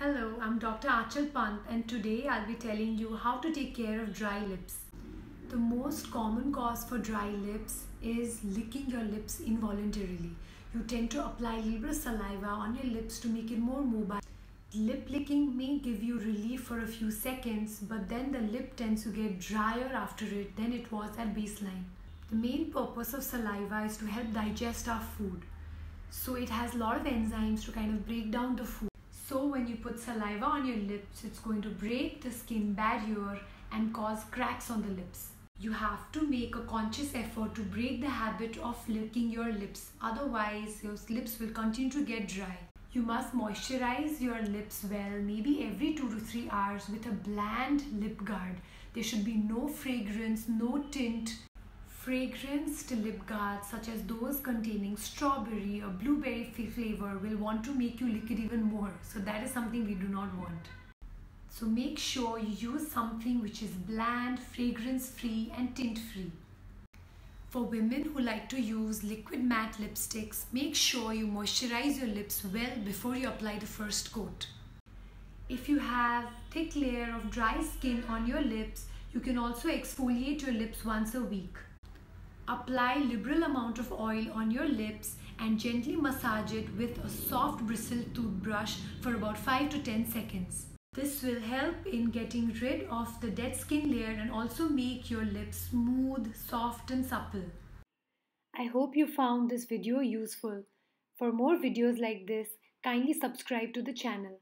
Hello, I'm Dr. Aanchal Pant and today I'll be telling you how to take care of dry lips. The most common cause for dry lips is licking your lips involuntarily. You tend to apply of saliva on your lips to make it more mobile. Lip licking may give you relief for a few seconds, but then the lip tends to get drier after it than it was at baseline. The main purpose of saliva is to help digest our food. So it has a lot of enzymes to kind of break down the food. So when you put saliva on your lips, it's going to break the skin barrier and cause cracks on the lips. You have to make a conscious effort to break the habit of licking your lips. Otherwise, your lips will continue to get dry. You must moisturize your lips well, maybe every 2 to 3 hours with a bland lip guard. There should be no fragrance, no tint, Fragranced lip guards such as those containing strawberry or blueberry flavor will want to make you lick it even more. So that is something we do not want. So make sure you use something which is bland, fragrance free and tint free. For women who like to use liquid matte lipsticks, make sure you moisturize your lips well before you apply the first coat. If you have thick layer of dry skin on your lips, you can also exfoliate your lips once a week. Apply liberal amount of oil on your lips and gently massage it with a soft bristle toothbrush for about 5 to 10 seconds. This will help in getting rid of the dead skin layer and also make your lips smooth, soft and supple. I hope you found this video useful. For more videos like this, kindly subscribe to the channel.